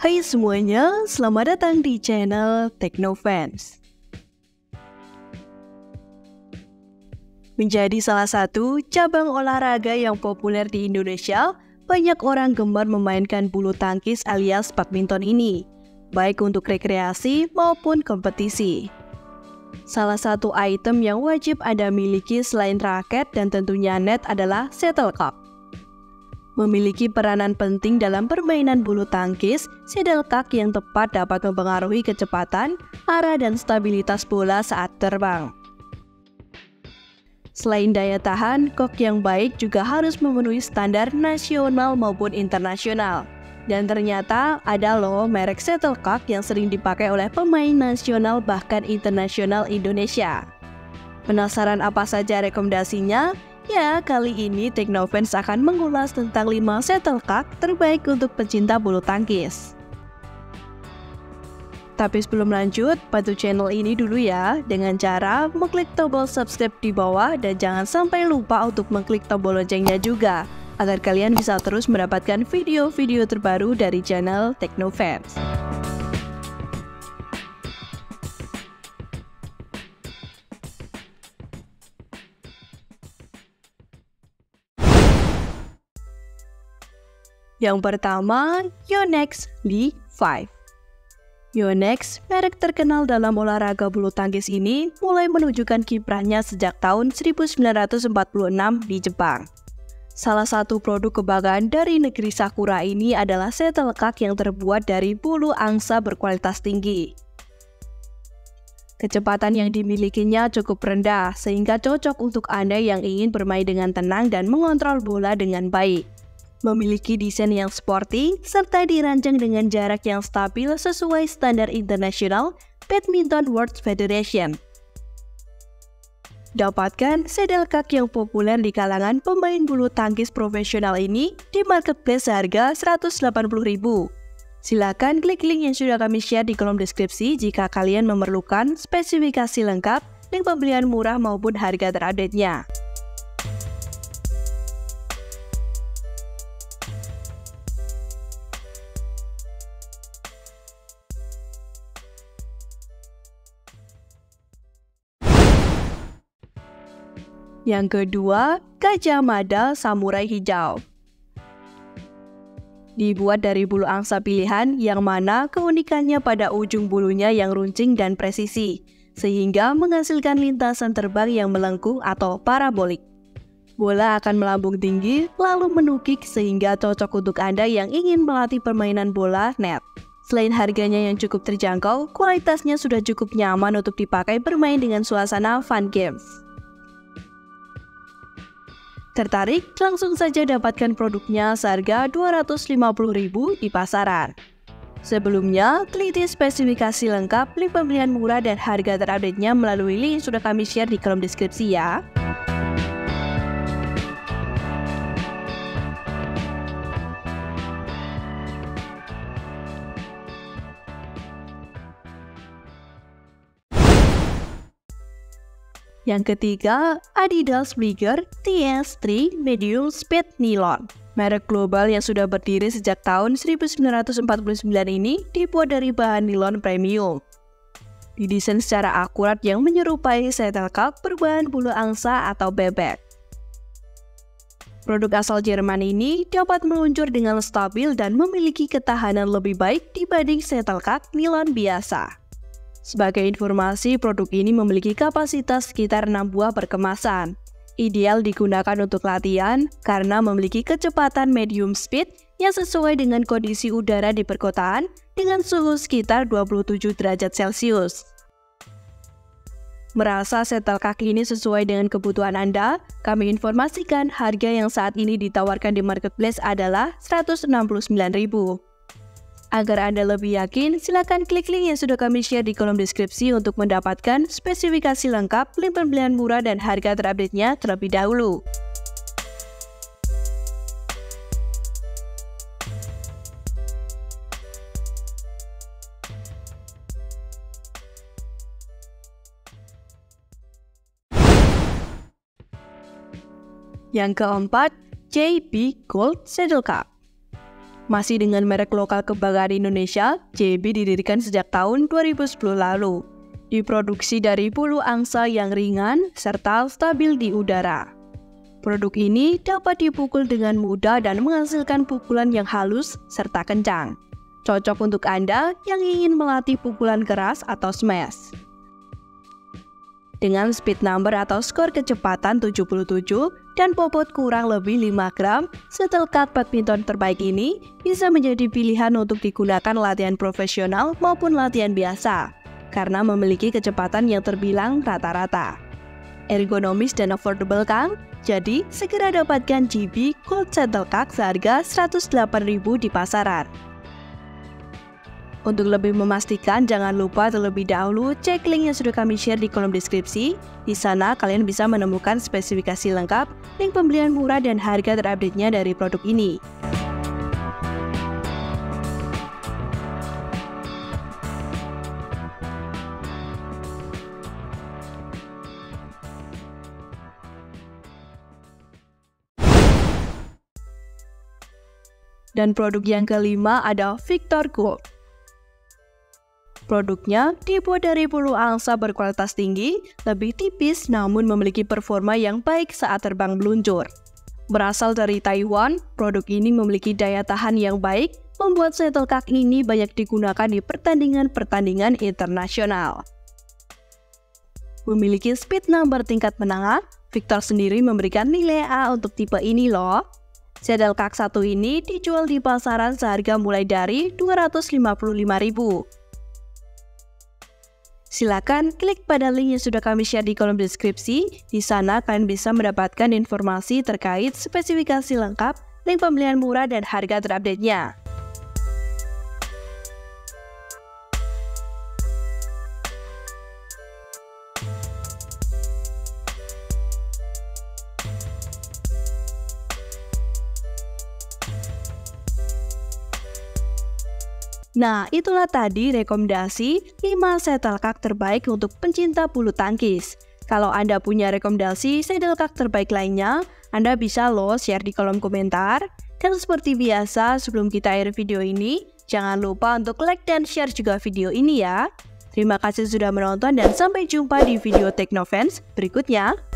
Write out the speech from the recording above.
Hai semuanya, selamat datang di channel Teknofans. Menjadi salah satu cabang olahraga yang populer di Indonesia, banyak orang gemar memainkan bulu tangkis alias badminton ini, baik untuk rekreasi maupun kompetisi. Salah satu item yang wajib Anda miliki selain raket dan tentunya net adalah shuttlecock. Memiliki peranan penting dalam permainan bulu tangkis, shuttlecock yang tepat dapat mempengaruhi kecepatan, arah, dan stabilitas bola saat terbang. Selain daya tahan, kok yang baik juga harus memenuhi standar nasional maupun internasional. Dan ternyata ada loh merek shuttlecock yang sering dipakai oleh pemain nasional bahkan internasional Indonesia. Penasaran apa saja rekomendasinya? Ya, kali ini Teknofans akan mengulas tentang 5 shuttlecock terbaik untuk pecinta bulu tangkis. Tapi sebelum lanjut, bantu channel ini dulu ya dengan cara mengklik tombol subscribe di bawah dan jangan sampai lupa untuk mengklik tombol loncengnya juga agar kalian bisa terus mendapatkan video-video terbaru dari channel Teknofans. Yang pertama, Yonex D5. Yonex, merek terkenal dalam olahraga bulu tangkis ini, mulai menunjukkan kiprahnya sejak tahun 1946 di Jepang. Salah satu produk kebanggaan dari negeri Sakura ini adalah shuttlecock yang terbuat dari bulu angsa berkualitas tinggi. Kecepatan yang dimilikinya cukup rendah, sehingga cocok untuk Anda yang ingin bermain dengan tenang dan mengontrol bola dengan baik memiliki desain yang sporty, serta dirancang dengan jarak yang stabil sesuai standar internasional Badminton World Federation. Dapatkan shuttlecock yang populer di kalangan pemain bulu tangkis profesional ini di marketplace seharga Rp180.000. Silakan klik link yang sudah kami share di kolom deskripsi jika kalian memerlukan spesifikasi lengkap, link pembelian murah maupun harga terupdate-nya. Yang kedua, Gajah Mada Samurai Hijau. Dibuat dari bulu angsa pilihan yang mana keunikannya pada ujung bulunya yang runcing dan presisi, sehingga menghasilkan lintasan terbang yang melengkung atau parabolik. Bola akan melambung tinggi lalu menukik sehingga cocok untuk Anda yang ingin melatih permainan bola net. Selain harganya yang cukup terjangkau, kualitasnya sudah cukup nyaman untuk dipakai bermain dengan suasana fun games. Tertarik? Langsung saja dapatkan produknya seharga Rp250.000 di pasaran. Sebelumnya, teliti spesifikasi lengkap, link pembelian murah dan harga terupdate-nya melalui link sudah kami share di kolom deskripsi ya. Yang ketiga, Adidas Bligger TS3 Medium Speed Nylon. Merek global yang sudah berdiri sejak tahun 1949 ini dibuat dari bahan nilon premium. Didesain secara akurat yang menyerupai shuttlecock berbahan bulu angsa atau bebek. Produk asal Jerman ini dapat meluncur dengan stabil dan memiliki ketahanan lebih baik dibanding shuttlecock nilon biasa. Sebagai informasi, produk ini memiliki kapasitas sekitar 6 buah perkemasan. Ideal digunakan untuk latihan karena memiliki kecepatan medium speed yang sesuai dengan kondisi udara di perkotaan dengan suhu sekitar 27 derajat Celcius. Merasa setel kaki ini sesuai dengan kebutuhan Anda? Kami informasikan harga yang saat ini ditawarkan di marketplace adalah Rp169.000. Agar Anda lebih yakin, silakan klik link yang sudah kami share di kolom deskripsi untuk mendapatkan spesifikasi lengkap, link pembelian murah, dan harga terupdate-nya terlebih dahulu. Yang keempat, JB Gold Saddle Cup. Masih dengan merek lokal kebanggaan Indonesia, JB didirikan sejak tahun 2010 lalu. Diproduksi dari bulu angsa yang ringan serta stabil di udara. Produk ini dapat dipukul dengan mudah dan menghasilkan pukulan yang halus serta kencang. Cocok untuk Anda yang ingin melatih pukulan keras atau smash. Dengan speed number atau skor kecepatan 77 dan bobot kurang lebih 5 gram, setelkat badminton terbaik ini bisa menjadi pilihan untuk digunakan latihan profesional maupun latihan biasa, karena memiliki kecepatan yang terbilang rata-rata. Ergonomis dan affordable kan? Jadi, segera dapatkan GB Gold Settlecock seharga 108.000 di pasaran. Untuk lebih memastikan, jangan lupa terlebih dahulu cek link yang sudah kami share di kolom deskripsi. Di sana kalian bisa menemukan spesifikasi lengkap, link pembelian murah dan harga terupdate-nya dari produk ini. Dan produk yang kelima ada Victor Gold. Produknya dibuat dari bulu angsa berkualitas tinggi, lebih tipis namun memiliki performa yang baik saat terbang meluncur. Berasal dari Taiwan, produk ini memiliki daya tahan yang baik, membuat shuttlecock ini banyak digunakan di pertandingan-pertandingan internasional. Memiliki speed number tingkat menengah, Victor sendiri memberikan nilai A untuk tipe ini loh. Shuttlecock satu ini dijual di pasaran seharga mulai dari 255.000. Silakan klik pada link yang sudah kami share di kolom deskripsi. Di sana kalian bisa mendapatkan informasi terkait spesifikasi lengkap, link pembelian murah, dan harga terupdate-nya. Nah, itulah tadi rekomendasi 5 setelkak terbaik untuk pencinta bulu tangkis. Kalau Anda punya rekomendasi setelkak terbaik lainnya, Anda bisa lo share di kolom komentar. Dan seperti biasa, sebelum kita akhir video ini, jangan lupa untuk like dan share juga video ini ya. Terima kasih sudah menonton dan sampai jumpa di video Teknofans berikutnya.